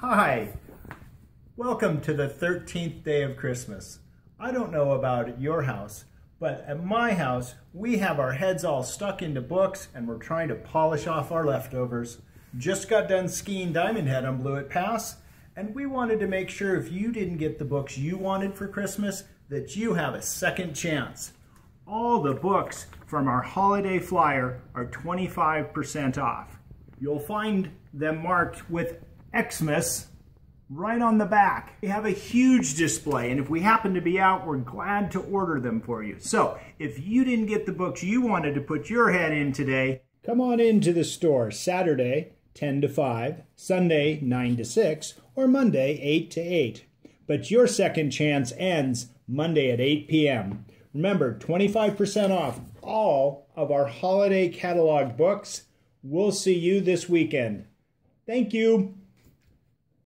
Hi. Welcome to the 13th day of Christmas. I don't know about your house, but at my house, we have our heads all stuck into books and we're trying to polish off our leftovers. Just got done skiing Diamond Head on Blewett Pass, and we wanted to make sure if you didn't get the books you wanted for Christmas, that you have a second chance. All the books from our holiday flyer are 25% off. You'll find them marked with Xmas right on the back. We have a huge display, and if we happen to be out, we're glad to order them for you. So, if you didn't get the books you wanted to put your head in today, come on into the store Saturday, 10 to 5, Sunday, 9 to 6, or Monday, 8 to 8. But your second chance ends Monday at 8 p.m. Remember, 25% off all of our holiday catalog books. We'll see you this weekend. Thank you.